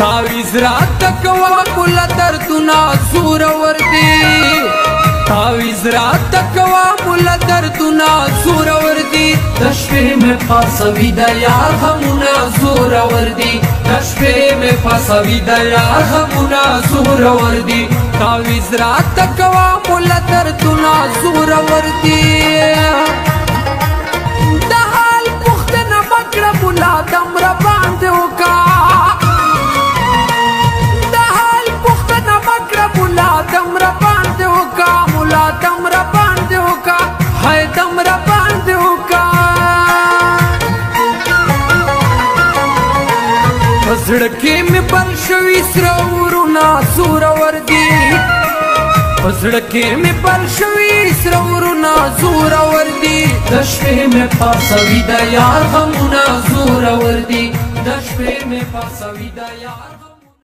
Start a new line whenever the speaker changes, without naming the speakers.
تعویز را تکوا کل دردنا زور وردی تعویز را تکوا کل دردنا زور وردی تشبیه میں پاسوی دا یار همونا زور وردی تشبیه میں پاسوی دا یار همونا زور وردی تعویز را تکوا کل دردنا زور وردی زړه کې مې بل شوي سره ورونه زوره ور دي په زړه کې مې بل شوي سره ورونه زوره ور دي د شپې مې پاسوي د یار غمونه زوره ور دي د شپې مې
پاسوي د یار